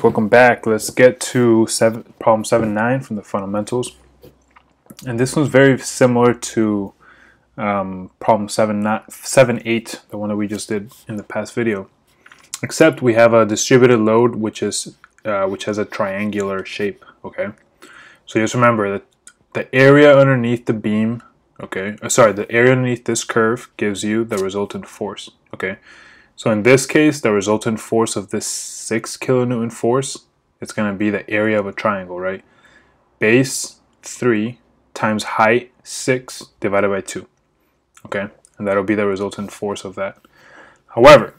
Welcome back. Let's get to seven, problem 7-9 from the fundamentals. And this one's very similar to um, problem 7-8, the one that we just did in the past video. Except we have a distributed load which is uh, which has a triangular shape, okay? So just remember that the area underneath the beam, okay, uh, sorry, the area underneath this curve gives you the resultant force, okay? So in this case, the resultant force of this 6 kilonewton force, it's going to be the area of a triangle, right? Base 3 times height 6 divided by 2. Okay, and that'll be the resultant force of that. However,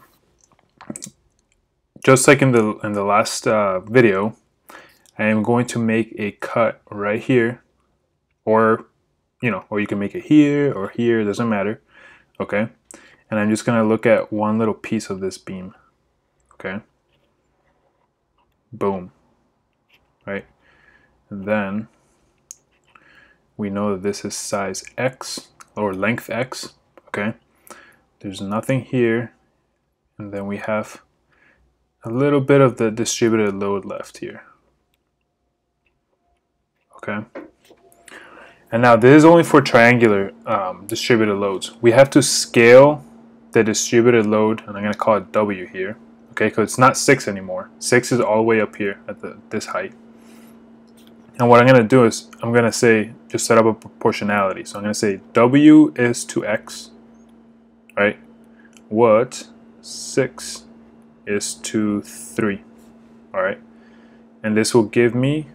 just like in the in the last uh, video, I am going to make a cut right here, or you know, or you can make it here or here, doesn't matter. Okay, and I'm just going to look at one little piece of this beam. Okay. Boom. Right. And then we know that this is size X or length X. Okay. There's nothing here. And then we have a little bit of the distributed load left here. Okay. And now this is only for triangular um, distributed loads. We have to scale the distributed load, and I'm going to call it W here, okay, because it's not 6 anymore. 6 is all the way up here at the, this height. And what I'm going to do is I'm going to say, just set up a proportionality. So I'm going to say W is to X, right? What 6 is to 3, all right? And this will give me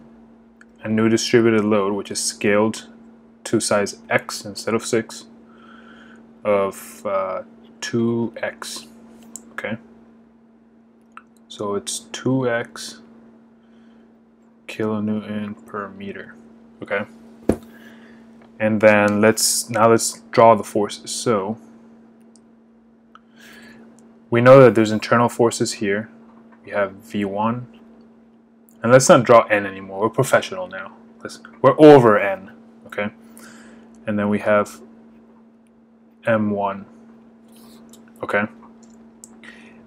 a new distributed load, which is scaled to size X instead of 6 of uh, 2x. Okay. So it's 2x kilonewton per meter. Okay. And then let's now let's draw the forces. So we know that there's internal forces here. We have V1. And let's not draw N anymore. We're professional now. Let's, we're over N. Okay. And then we have M1 okay?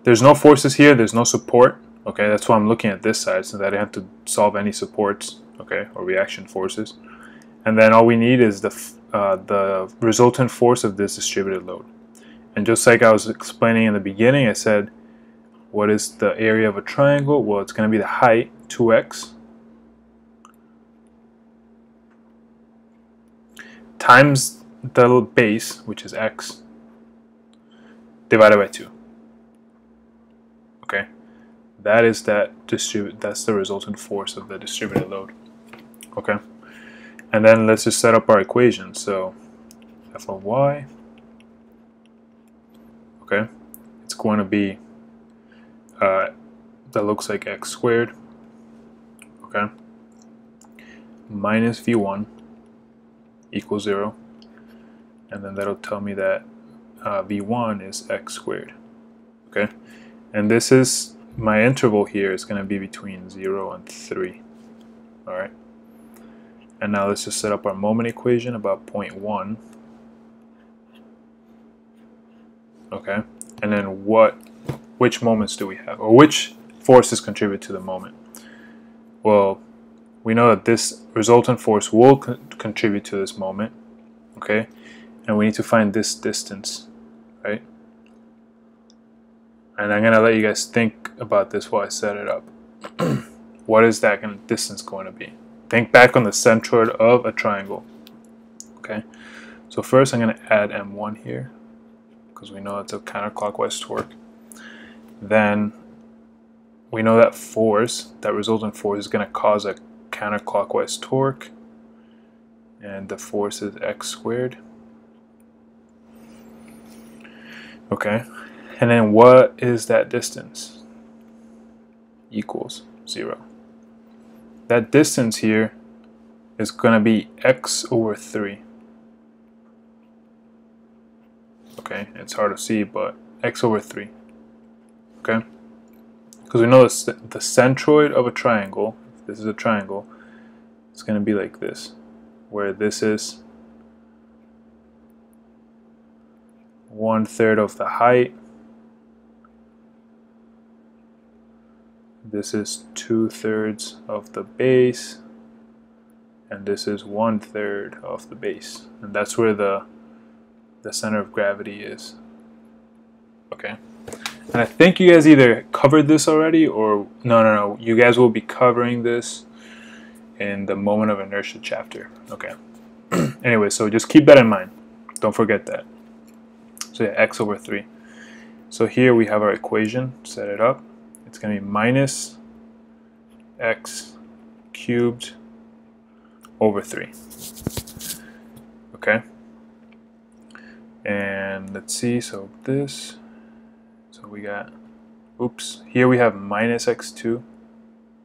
There's no forces here, there's no support, okay? That's why I'm looking at this side so that I have to solve any supports, okay, or reaction forces. And then all we need is the, uh, the resultant force of this distributed load. And just like I was explaining in the beginning, I said, what is the area of a triangle? Well, it's going to be the height, 2x, times the base, which is x, divided by 2. Okay, that is that distribute. That's the resultant force of the distributed load. Okay, and then let's just set up our equation. So f of y. Okay, it's going to be uh, that looks like x squared. Okay, minus v1 equals zero, and then that'll tell me that uh, v1 is x squared. Okay, and this is my interval here is going to be between 0 and 3. Alright, and now let's just set up our moment equation about 0.1. Okay, and then what, which moments do we have, or which forces contribute to the moment? Well, we know that this resultant force will co contribute to this moment, okay? And we need to find this distance right? And I'm gonna let you guys think about this while I set it up. what is that distance going to be? Think back on the centroid of a triangle. Okay, so first I'm gonna add M1 here because we know it's a counterclockwise torque. Then we know that force, that resultant force, is going to cause a counterclockwise torque, and the force is x squared. Okay, and then what is that distance? Equals zero. That distance here is going to be x over 3. Okay, it's hard to see, but x over 3. Okay? Because we know the, the centroid of a triangle, this is a triangle, it's going to be like this, where this is one third of the height. this is two thirds of the base and this is one third of the base. And that's where the the center of gravity is. Okay. And I think you guys either covered this already or no no no. You guys will be covering this in the moment of inertia chapter. Okay. Anyway so just keep that in mind. Don't forget that yeah x over 3 so here we have our equation set it up it's going to be minus x cubed over 3. Okay? And let's see, so this, so we got, oops, here we have minus x2.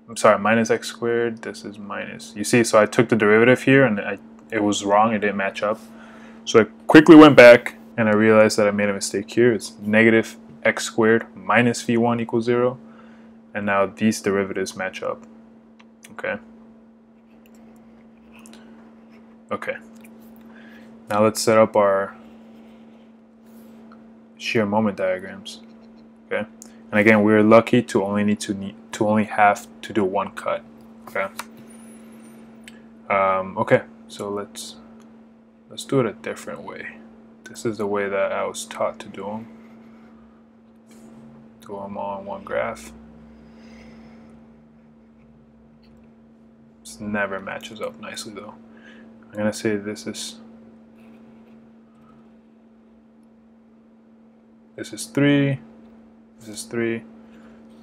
I'm sorry, minus x squared, this is minus. You see, so I took the derivative here and I, it was wrong, it didn't match up. So I quickly went back and I realized that I made a mistake here. It's negative x squared minus v1 equals 0 and now these derivatives match up. Okay. Okay. Now let's set up our shear moment diagrams. Okay. And again, we're lucky to only need to need to only have to do one cut. Okay. Um, okay. So let's let's do it a different way. This is the way that I was taught to do them. Do them all in one graph. This never matches up nicely though. I'm gonna say this is this is three, this is three,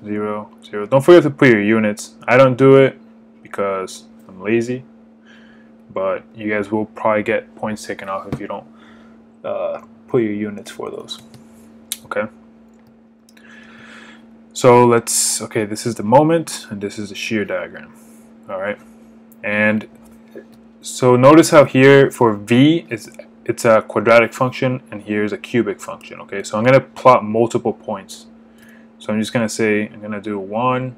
zero, zero. Don't forget to put your units. I don't do it because I'm lazy, but you guys will probably get points taken off if you don't uh, put your units for those. Okay. So let's, okay, this is the moment and this is the shear diagram. All right. And so notice how here for v is it's a quadratic function and here's a cubic function. Okay, so I'm gonna plot multiple points. So I'm just gonna say I'm gonna do one,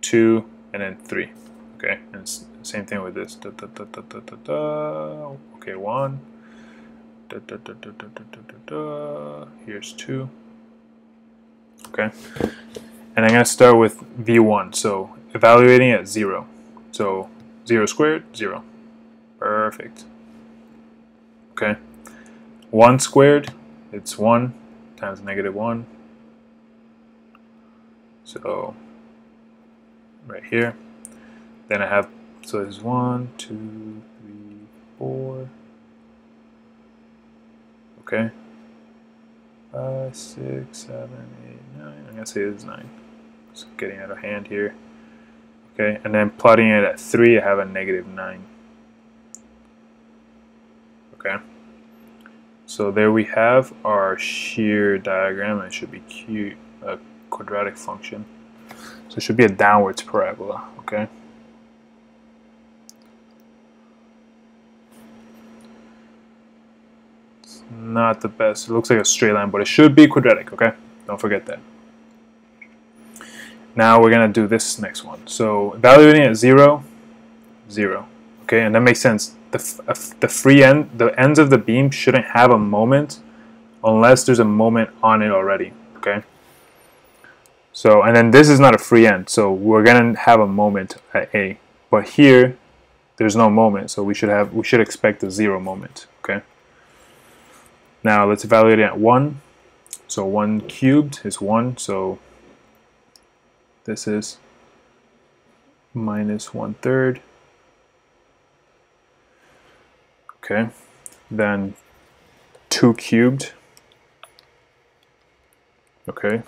two, and then three. Okay, and same thing with this. Da, da, da, okay, one. Here's two. Okay, and I'm gonna start with v1. So evaluating at zero. So 0 squared, 0. Perfect. Okay. 1 squared, it's 1 times negative 1. So, right here. Then I have, so is 1, 2, 3, 4. Okay. 5, 6, 7, 8, 9. I'm to say is 9. It's getting out of hand here. Okay, and then plotting it at 3, I have a negative 9. Okay, so there we have our shear diagram. It should be Q, a quadratic function. So it should be a downwards parabola. Okay. Not the best. It looks like a straight line, but it should be quadratic. Okay, don't forget that. Now we're going to do this next one. So evaluating at 0, 0. Okay, and that makes sense. The, the free end, the ends of the beam shouldn't have a moment unless there's a moment on it already. Okay. So, and then this is not a free end, so we're going to have a moment at A. But here, there's no moment, so we should have we should expect a zero moment. Okay. Now let's evaluate it at 1. So 1 cubed is 1, so this is minus one third. Okay, then 2 cubed. Okay.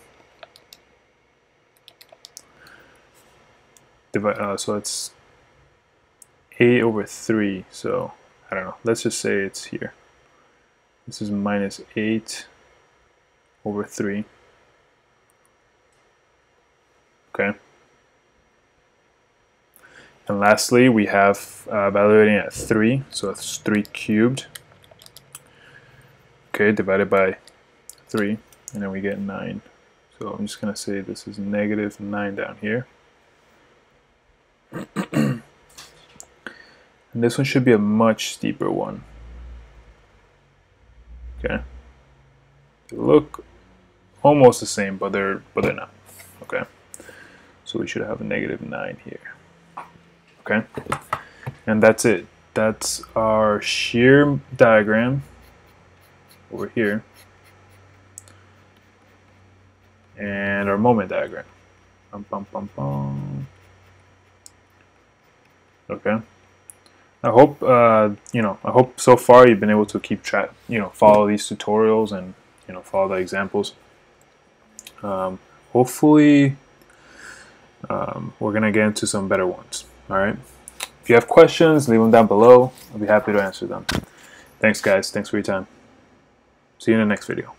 Divide, uh, so it's 8 over 3, so I don't know, let's just say it's here. This is minus 8 over 3. Okay. And lastly, we have uh, evaluating at 3, so it's 3 cubed. Okay, divided by 3, and then we get 9. So I'm just going to say this is negative 9 down here. and this one should be a much steeper one. Okay. They look almost the same, but they're but they're not. Okay. So we should have a negative 9 here. Okay? And that's it. That's our shear diagram over here. And our moment diagram. Bum, bum, bum. Okay. I hope uh, you know. I hope so far you've been able to keep track. You know, follow these tutorials and you know follow the examples. Um, hopefully, um, we're gonna get into some better ones. All right. If you have questions, leave them down below. I'll be happy to answer them. Thanks, guys. Thanks for your time. See you in the next video.